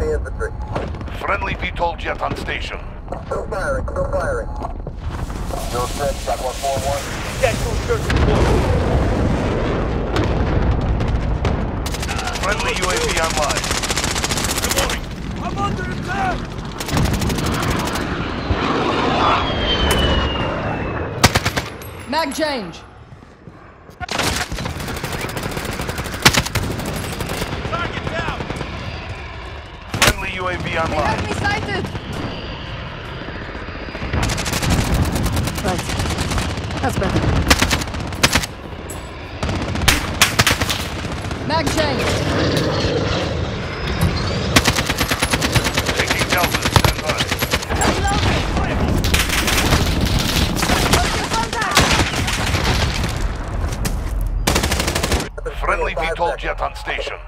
Enemy infantry. Friendly VTOL jet on station. Still firing, still firing. Zero six, got one four one. Friendly UAV online. Good morning. I'm under attack! Mag change. UAV online. Enemy sighted. Right. That's better. Mag change. Taking Delta. Stand by. Friendly VTOL jet on station.